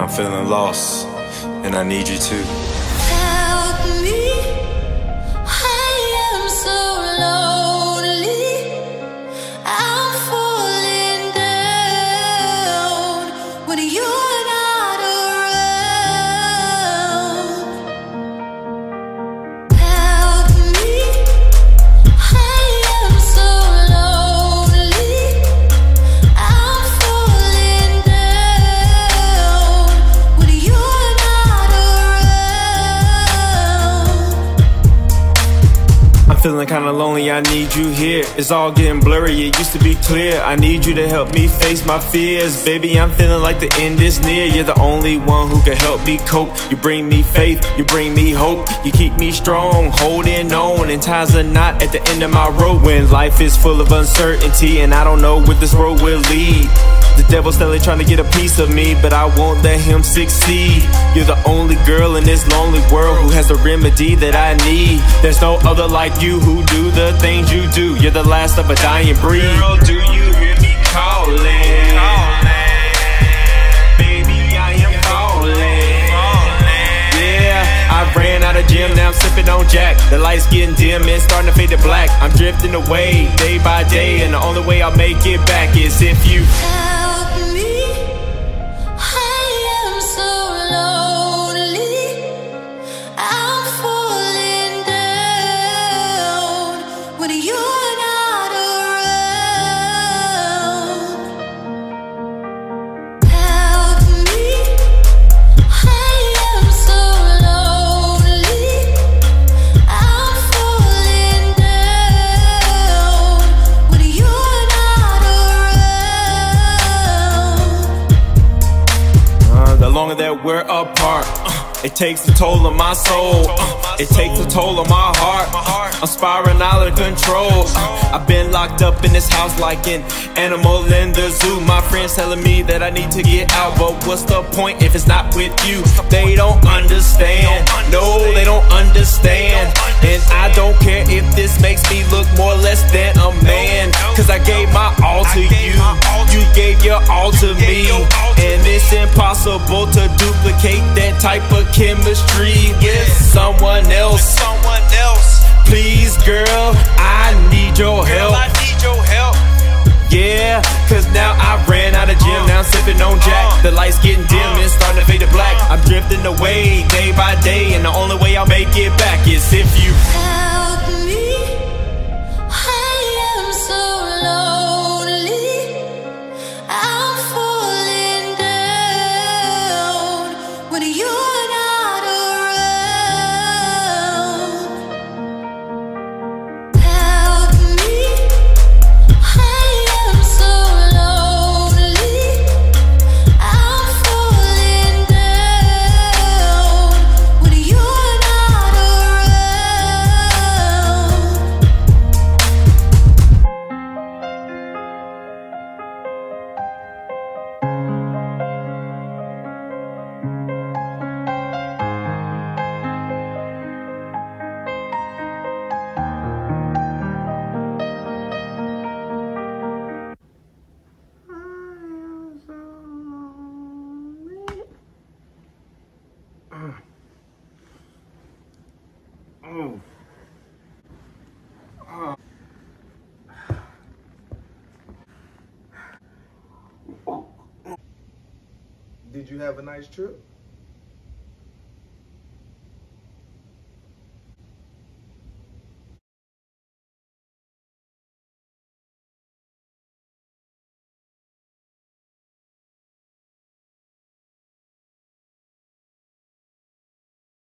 I'm feeling lost, and I need you too. Feeling kinda lonely, I need you here. It's all getting blurry, it used to be clear. I need you to help me face my fears. Baby, I'm feeling like the end is near. You're the only one who can help me cope. You bring me faith, you bring me hope. You keep me strong, holding on. And times are not at the end of my road. When life is full of uncertainty, and I don't know where this road will lead. The devil's steadily trying to get a piece of me, but I won't let him succeed. You're the only girl in this lonely world who has the remedy that I need. There's no other like you who do the things you do. You're the last of a dying breed. Girl, do you Jim, now I'm sipping on Jack. The lights getting dim and starting to fade to black. I'm drifting away day by day, and the only way I'll make it back is if you. Help me, that we're apart, uh, it takes a toll on my soul. uh, it takes a toll on my heart. I'm spiraling out of control. uh, I've been locked up in this house like an animal in the zoo. My friends telling me that I need to get out, but what's the point if it's not with you? They don't understand. No, they don't understand. And I don't care if this makes me look more or less than a man. Cause I gave my all to you. You gave your all to me. And it's impossible to duplicate that type of chemistry with someone else. Someone else. Please, girl, I need your help. I need your help. Yeah, cause now I ran out of Jim, uh. now I'm sipping on Jack. Uh. The lights getting dim uh. and starting to fade to black. I'm drifting away day by day, and the only way I'll make it back is if you. Help me, Oh. Did you have a nice trip?